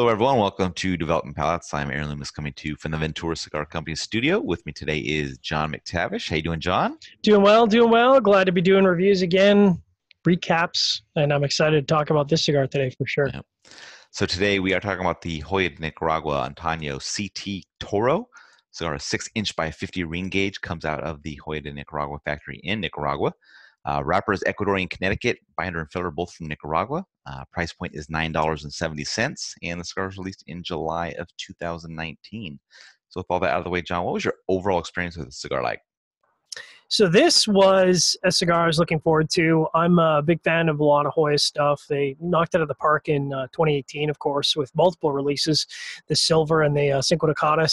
Hello, everyone. Welcome to Developing Palates. I'm Aaron Loomis, coming to you from the Ventura Cigar Company studio. With me today is John McTavish. How you doing, John? Doing well, doing well. Glad to be doing reviews again, recaps, and I'm excited to talk about this cigar today for sure. Yeah. So today we are talking about the Joya de Nicaragua Antaño CT Toro. Cigar a six inch by 50 ring gauge comes out of the Joya de Nicaragua factory in Nicaragua. Uh, wrapper is Ecuadorian Connecticut, binder and filler both from Nicaragua. Uh, price point is $9.70, and the cigar was released in July of 2019. So, with all that out of the way, John, what was your overall experience with the cigar like? So this was a cigar I was looking forward to. I'm a big fan of a lot of Joya stuff. They knocked it out of the park in uh, 2018, of course, with multiple releases, the Silver and the uh, Cinco de.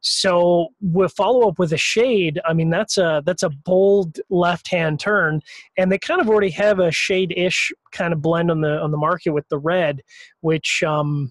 So we'll follow up with a Shade. I mean, that's a that's a bold left-hand turn, and they kind of already have a Shade-ish kind of blend on the on the market with the red, which um,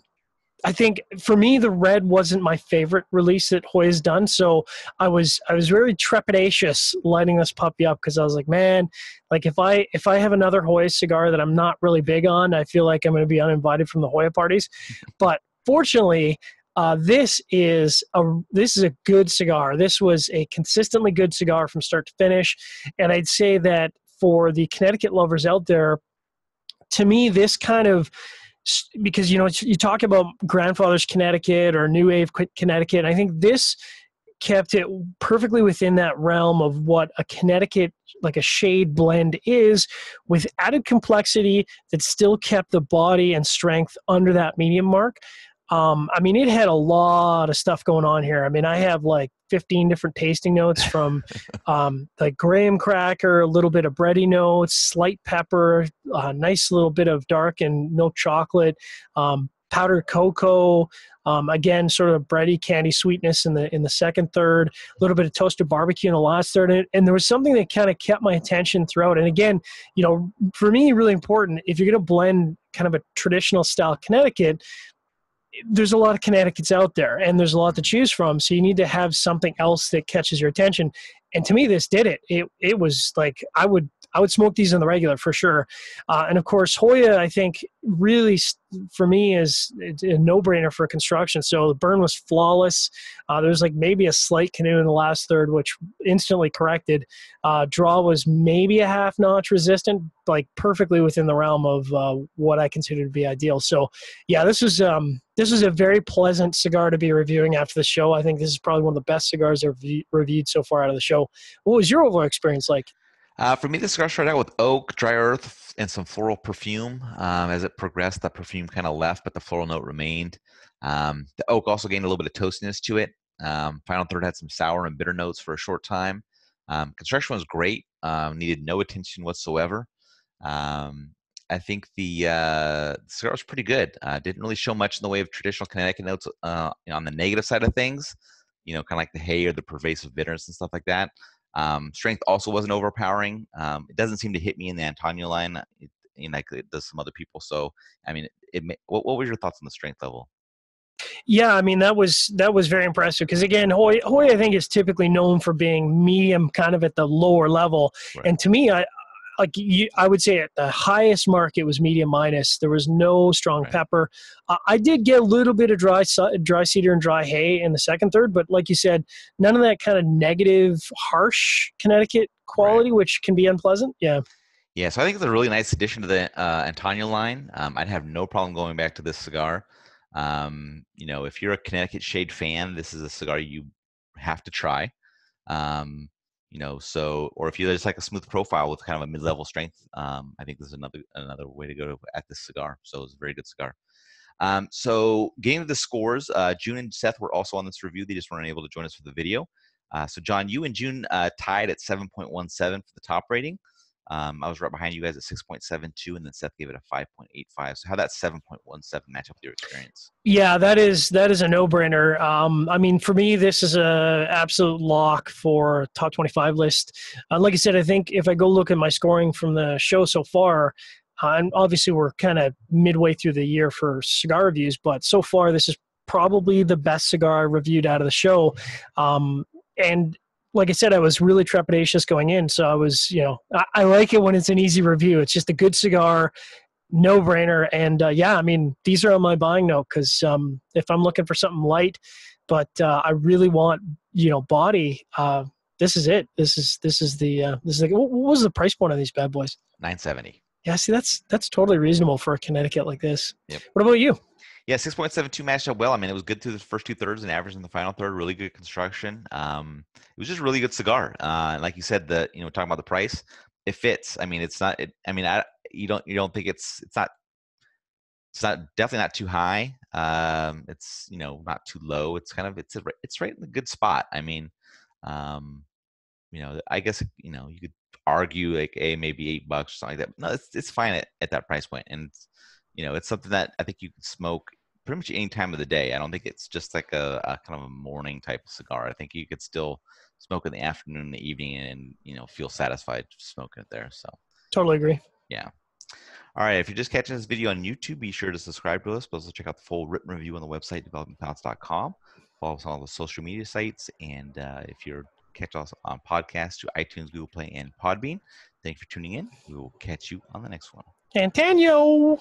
I think for me the red wasn't my favorite release that Joya's done. So I was I was very trepidatious lighting this puppy up because I was like, man, like if I if I have another Joya cigar that I'm not really big on, I feel like I'm going to be uninvited from the Joya parties. but fortunately, uh, this is a this is a good cigar. This was a consistently good cigar from start to finish, and I'd say that for the Connecticut lovers out there, to me, this kind of because you know you talk about grandfather's Connecticut or New Wave Connecticut. I think this kept it perfectly within that realm of what a Connecticut like a shade blend is with added complexity that still kept the body and strength under that medium mark um, I mean, it had a lot of stuff going on here. I mean, I have like 15 different tasting notes from um, like graham cracker, a little bit of bready notes, slight pepper, a nice little bit of dark and milk chocolate, um, powdered cocoa. Um, again, sort of bready candy sweetness in the in the second third, a little bit of toasted barbecue in the last third, and, and there was something that kind of kept my attention throughout. And again, you know, for me, really important if you're going to blend kind of a traditional style Connecticut, there's a lot of Connecticut's out there and there's a lot to choose from. So you need to have something else that catches your attention. And to me, this did it. It, it was like, I would, I would smoke these in the regular for sure. Uh, and of course, Joya, I think, really for me is a no-brainer for construction. So the burn was flawless. Uh, there was like maybe a slight canoe in the last third, which instantly corrected. Uh, draw was maybe a half notch resistant, like perfectly within the realm of uh, what I consider to be ideal. So yeah, this was um, this was a very pleasant cigar to be reviewing after the show. I think this is probably one of the best cigars I've reviewed so far out of the show. What was your overall experience like? Uh, for me, the cigar started out with oak, dry earth, and some floral perfume. Um, as it progressed, that perfume kind of left, but the floral note remained. Um, the oak also gained a little bit of toastiness to it. Um, final third had some sour and bitter notes for a short time. Um, construction was great, um, needed no attention whatsoever. Um, I think the, uh, cigar was pretty good. Uh, didn't really show much in the way of traditional Connecticut notes uh, on the negative side of things, you know, kind of like the hay or the pervasive bitterness and stuff like that. Um, strength also wasn't overpowering. Um, it doesn't seem to hit me in the Antaño line, it, you know, like it does some other people. So, I mean, it, it what, what were your thoughts on the strength level? Yeah, I mean that was that was very impressive because again, Hoy Joya I think is typically known for being medium, kind of at the lower level, right. and to me, I like you, I would say at the highest mark it was medium minus. There was no strong right. pepper. Uh, I did get a little bit of dry dry cedar and dry hay in the second third, but like you said, none of that kind of negative, harsh Connecticut quality, right. which can be unpleasant. Yeah. Yeah, so I think it's a really nice addition to the uh, Antaño line. Um, I'd have no problem going back to this cigar. Um, you know, if you're a Connecticut Shade fan, this is a cigar you have to try. Um, you know so or if you just like a smooth profile with kind of a mid-level strength um, i think this is another another way to go at this cigar so it's a very good cigar. Um, so getting to the scores uh, june and seth were also on this review they just weren't able to join us for the video. Uh, so john you and june uh, tied at 7.17 for the top rating um, I was right behind you guys at 6.72, and then Seth gave it a 5.85. So how that 7.17 match up with your experience? Yeah, that is that is a no-brainer. Um, I mean, for me, this is a absolute lock for top 25 list. Uh, like I said, I think if I go look at my scoring from the show so far, uh, and obviously we're kind of midway through the year for cigar reviews, but so far this is probably the best cigar I reviewed out of the show. Um, and like I said, I was really trepidatious going in. So I was, you know, I, I, like it when it's an easy review. It's just a good cigar. no brainer. And uh, yeah, I mean, these are on my buying note because um, if I'm looking for something light, but uh, I really want you know body. Uh, this is it. This is this is the uh, this is like what was the price point on these bad boys? Nine seventy. Yeah, see, that's that's totally reasonable for a Connecticut like this. Yep. What about you? Yeah, six point seven two matched up well. I mean, it was good through the first two thirds and average in the final third. Really good construction. Um, it was just a really good cigar. Uh, like you said, the you know talking about the price, it fits. I mean, it's not. It, I mean, I you don't you don't think it's it's not it's not definitely not too high. Um, it's you know not too low. It's kind of it's a, it's right in a good spot. I mean, um, you know, I guess you know you could argue like a maybe eight bucks or something like that. No, it's it's fine at, at that price point, and you know it's something that I think you can smoke pretty much any time of the day. I don't think it's just like a, a kind of a morning type of cigar. I think you could still smoke in the afternoon, the evening, and you know feel satisfied smoking it there. So totally agree. Yeah. All right. If you're just catching this video on YouTube, be sure to subscribe to us, but also check out the full written review on the website, developingthoughts.com. Follow us on all the social media sites. And uh, if you're catch us on podcasts to iTunes, Google Play, and Podbean, thank you for tuning in. We will catch you on the next one. Antonio.